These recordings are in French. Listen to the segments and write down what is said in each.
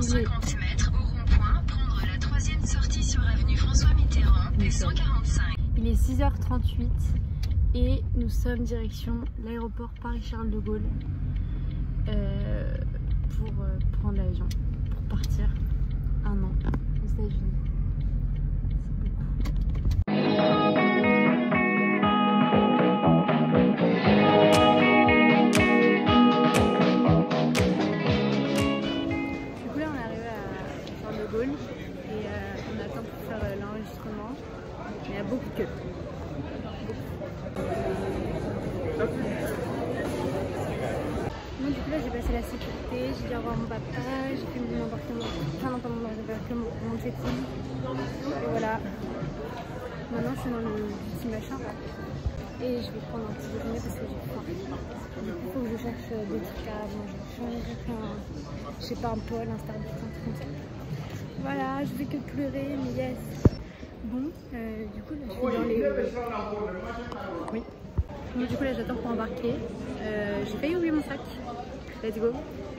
Dans 50 mètres au rond-point, prendre la troisième sortie sur avenue François Mitterrand, des 145. Il est 6h38 et nous sommes direction l'aéroport Paris-Charles de Gaulle euh, pour euh, prendre l'avion, pour partir un an aux États-Unis. Il y a beaucoup de queues. Donc du coup là j'ai passé la sécurité, j'ai dû avoir mon papa, j'ai fait mon embarquement, enfin non pas mon embarquement, mon check-in. Et voilà. Maintenant je suis dans le petit machin. Et je vais prendre un petit déjeuner parce que j'ai faim. Il faut que je cherche euh, des trucs à manger. Je sais pas un poil, un Starbucks, un truc comme ça. Voilà, je vais que pleurer, mais yes. Bon, euh, du coup là je suis dans les... Oui. Donc, du coup là j'attends pour embarquer. Euh, j'ai failli oublier mon sac. Let's go.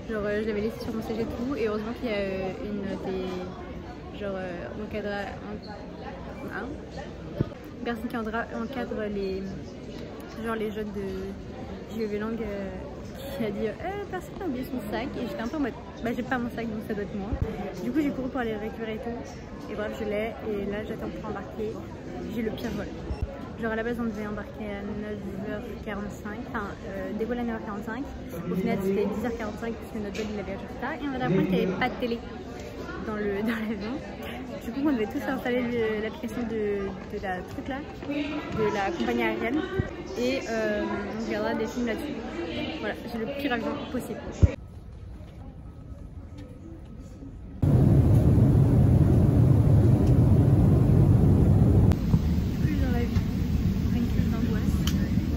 Genre euh, je l'avais laissé sur mon siège et tout. Et heureusement qu'il y a euh, une des... Genre euh, encadre... en- hein? Personne qui encadre, les... Genre les jeunes de JEV Langue qui a dit personne n'a oublié son sac. Et j'étais un peu en mode bah j'ai pas mon sac donc ça doit être moi. Du coup j'ai couru pour aller le récupérer et tout. Et bref je l'ai. Et là j'attends pour embarquer. J'ai le pire vol. Genre à la base on devait embarquer à 9h45, enfin euh, décoller à 9h45. Au final c'était 10h45 parce que notre vol il avait acheté ça. Et on va apprendre qu'il n'y avait pas de télé dans le dans l'avion. Du coup on devait tous installer le- l'application de, de la truc là, de la compagnie aérienne. Et euh, on regardera des films là-dessus. Voilà, j'ai le pire avion possible. Plus dans la vie, une crise d'angoisse.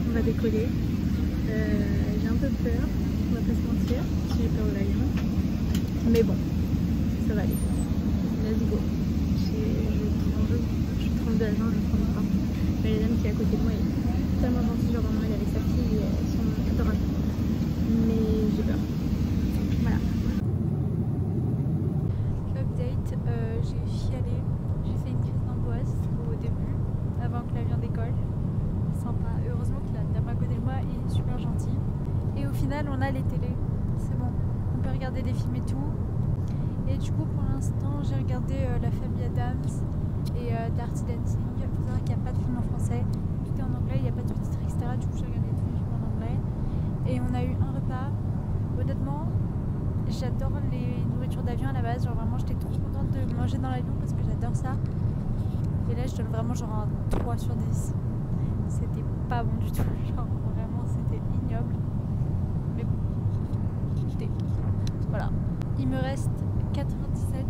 On va décoller. Euh, j'ai un peu peur, on va pas se mentir, que j'ai peur de l'avion. Mais bon, ça va aller. Let's go. Je tremble, de l'avion, je tremble pas. Mais les dames qui est à côté de moi, elle est tellement gentille, genre vraiment, est avec sa fille et elles sont adorables. Mais j'ai peur. Voilà. Update, euh, j'ai chialé, j'ai fait une crise d'angoisse au début, avant que l'avion décolle. Sympa, heureusement que la dame à côté de moi est super gentille. Et au final, on a les télés, c'est bon, on peut regarder des films et tout. Et du coup, pour l'instant, j'ai regardé euh, La famille Adams et euh, Dirty Dancing. Faut savoir qu'il n'y a pas de film en français, tout est en anglais, il n'y a pas de sous-titres, etc. Du coup, j'ai regardé tous les films en anglais. Et on a eu un repas. Honnêtement, j'adore les nourritures d'avion à la base. Genre, vraiment, j'étais trop contente de manger dans l'avion parce que j'adore ça. Et là, je donne vraiment genre un 3 sur 10. C'était pas bon du tout. Genre, vraiment, c'était ignoble. Mais bon. Voilà. Il me reste 97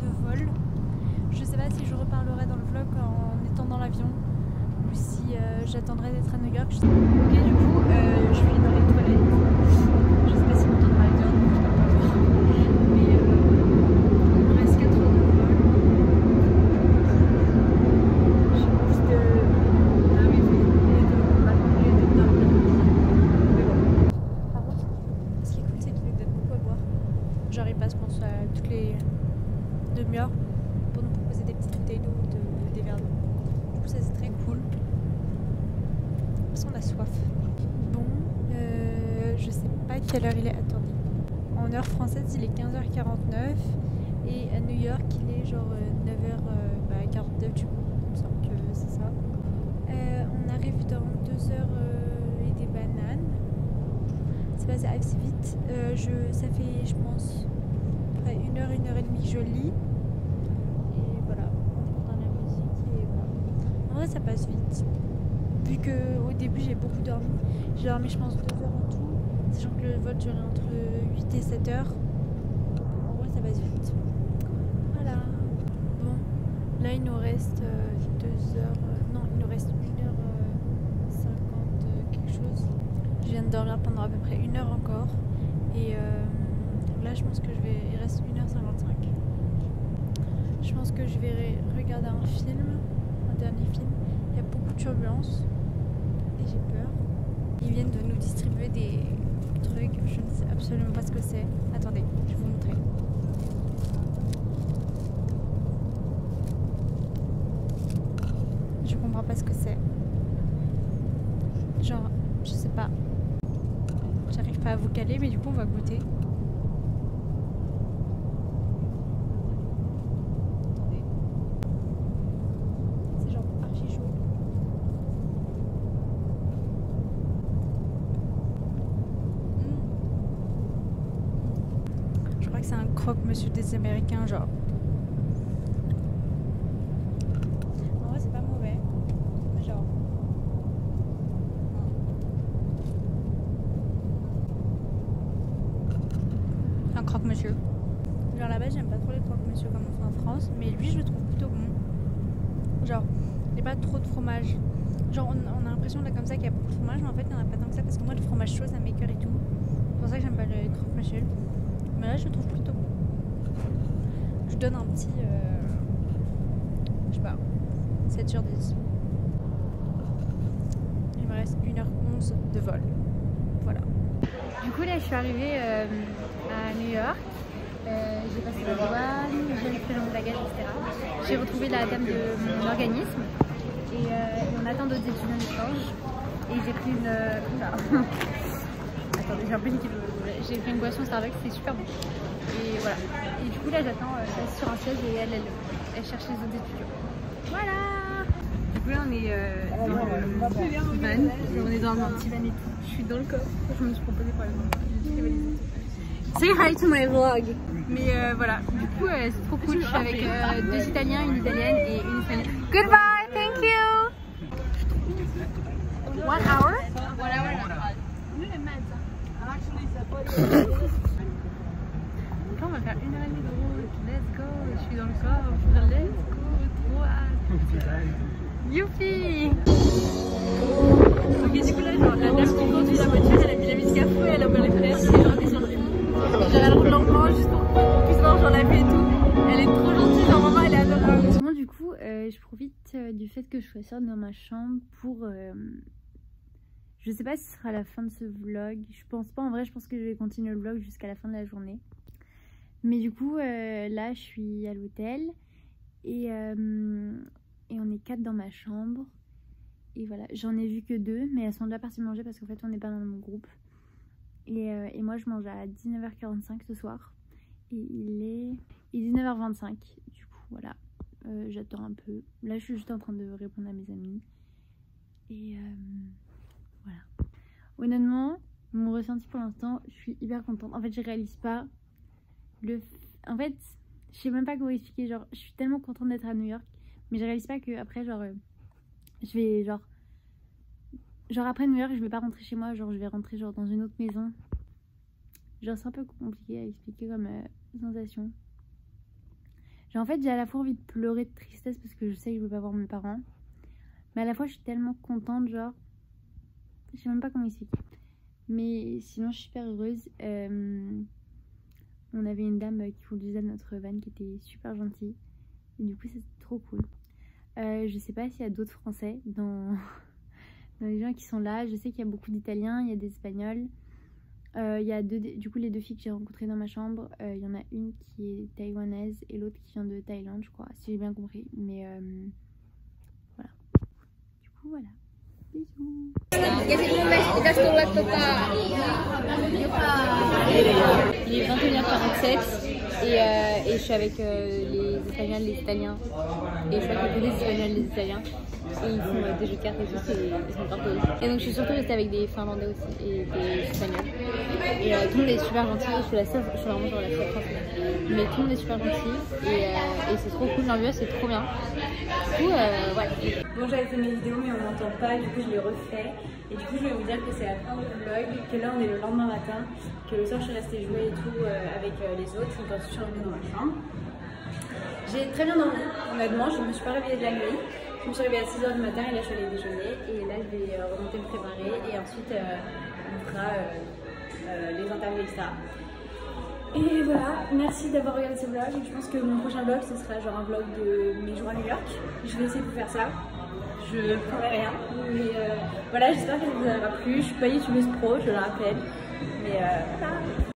de vol. Je sais pas si je reparlerai dans le vlog en étant dans l'avion ou si euh, j'attendrai d'être à New York. Ok, du coup, euh, je suis dans les toilettes. Je sais pas si vous entendez parler de donc je peux pas voir. Mais euh, il me reste 4 heures de vol. J'ai plus de d'arriver et de m'allonger et de dormir. Mais bon. Par contre, ce qui est cool, c'est qu'ils nous donnent beaucoup à boire. Ils passent, je pense, à toutes les demi-heures pour nous proposer des petites bouteilles d'eau, de- des verres d'eau. Du coup, ça c'est très cool. Parce qu'on a soif. Bon, euh, je sais pas quelle heure il est. Attendez. En heure française, il est 15h49. Et à New York, il est genre euh, 9h49 du coup. Me que c'est ça. Euh, on arrive dans 2 heures euh, et des bananes. C'est passé assez vite. Euh, je, ça fait, je pense, près une heure, une heure et demie que je lis. Et voilà, on écoute dans la musique et voilà. En vrai, ça passe vite. Vu que au début, j'ai beaucoup dormi. J'ai dormi, je pense, 2 heures en tout. Sachant que le vol durait entre 8 et 7 heures. En vrai, ça passe vite. Voilà. Bon, là, il nous reste 2 heures. euh, non, il nous reste 1 heure euh, 50 euh, quelque chose. Je viens de dormir pendant à peu près une heure encore. Et euh, là je pense que je vais. Il reste 1h55. Je pense que je vais regarder un film, un dernier film. Il y a beaucoup de turbulences et j'ai peur. Ils viennent de nous distribuer des trucs, je ne sais absolument pas ce que c'est. Attendez, je vais vous montrer. Je comprends pas ce que c'est. Genre, je sais pas. J'arrive pas à vous caler, mais du coup on va goûter. Crois que c'est un croque-monsieur des Américains, genre. En vrai, c'est pas mauvais. Mais genre. Un croque-monsieur. Genre là-bas, j'aime pas trop les croque-monsieur comme on fait en France, mais lui, je le trouve plutôt bon. Genre, il n'y a pas trop de fromage. Genre, on, a l'impression là comme ça qu'il y a beaucoup de fromage, mais en fait, il n'y en a pas tant que ça parce que moi, le fromage chaud, ça m'écœure et tout. C'est pour ça que j'aime pas le croque-monsieur. Mais là, je le trouve plutôt bon. Je donne un petit. euh, je sais pas. 7 sur 10. Il me reste 1h11 de vol. Voilà. Du coup, là, je suis arrivée euh, à New York. Euh, j'ai passé la douane, j'ai fait le bagage, etc. J'ai retrouvé la dame de mon organisme et, on attend d'autres étudiants d'échange. Et j'ai pris une. Attendez, j'ai un peu J'ai pris une boisson Starbucks, c'était super bon. Et voilà. Et du coup, là, j'attends euh, sur un siège et elle, elle, elle cherche les autres étudiants. Voilà! Du coup, là, on est euh, dans le van. On est dans un petit van et tout. Je suis dans le coffre. Je me suis proposé pour aller tout réalisé. Say hi to my vlog. Mais euh, voilà, du coup euh, c'est trop cool. Je suis avec deux Italiens, une Italienne et une Espagnole. Goodbye, profite euh, du fait que je sois seule dans ma chambre pour... euh, Je sais pas si ce sera la fin de ce vlog. Je pense pas, en vrai, je pense que je vais continuer le vlog jusqu'à la fin de la journée. Mais du coup, euh, là, je suis à l'hôtel et, et on est quatre dans ma chambre. Et voilà, j'en ai vu que deux, mais elles sont déjà parties manger parce qu'en fait, on n'est pas dans mon groupe. Et, et moi, je mange à 19h45 ce soir. Et il est, il est 19h25. Du coup, voilà, Euh, j'attends un peu. Là, je suis juste en train de répondre à mes amis. Et euh, voilà. Honnêtement, mon ressenti pour l'instant, je suis hyper contente. En fait, je réalise pas le. En fait, je sais même pas comment expliquer. Genre, je suis tellement contente d'être à New York, mais je réalise pas que après, genre. euh, je vais genre genre après New York je vais pas rentrer chez moi genre je vais rentrer genre dans une autre maison genre c'est un peu compliqué à expliquer comme euh, sensation en fait j'ai à la fois envie de pleurer de tristesse parce que je sais que je veux pas voir mes parents. Mais à la fois je suis tellement contente genre je sais même pas comment expliquer. Mais sinon je suis super heureuse. Euh, on avait une dame euh, qui conduisait notre van qui était super gentille. Et du coup c'est trop cool. Euh, je sais pas s'il y a d'autres Français dans... dans les gens qui sont là. Je sais qu'il y a beaucoup d'Italiens, il y a des Espagnols. Euh, il y a deux, du coup les deux filles que j'ai rencontrées dans ma chambre. euh, Il y en a une qui est taïwanaise et l'autre qui vient de Thaïlande, je crois, si j'ai bien compris. Mais euh, voilà. Du coup, voilà. Bisous. Il est 21h47 et, euh, et je suis avec euh, les Espagnols, les Italiens. Et je crois qu'il y a que des Espagnols, des Italiens. Et ils font des jeux de cartes et tout, et ils sont grave. Et donc je suis surtout restée avec des Finlandais aussi et des Espagnols. Et euh, tout le monde est super gentil. Je suis la seule, je suis vraiment genre la seule française. Mais tout le monde est super gentil et, et c'est trop cool. L'ambiance c'est trop bien. Du coup, euh, ouais. Bon, j'avais fait mes vidéos, mais on m'entend pas. Du coup, je les refais. Et du coup, je vais vous dire que c'est la fin du vlog. Que là, on est le lendemain matin. Que le soir, je suis restée jouer et tout euh, avec euh, les autres. Et ensuite, je suis revenue dans ma chambre. J'ai très bien dormi, honnêtement. Je me suis pas réveillée de la nuit. Je me suis réveillée à 6h du matin et là, je suis allée déjeuner. Et là, je vais remonter me préparer. Et ensuite, on fera les interviews, etc. Et voilà, merci d'avoir regardé ce vlog. Je pense que mon prochain vlog, ce sera genre un vlog de mes jours à New York. Je vais essayer de vous faire ça. Je promets rien. Mais euh, voilà, j'espère que ça vous aura plu. Je suis pas youtubeuse pro, je le rappelle. Mais euh, voilà.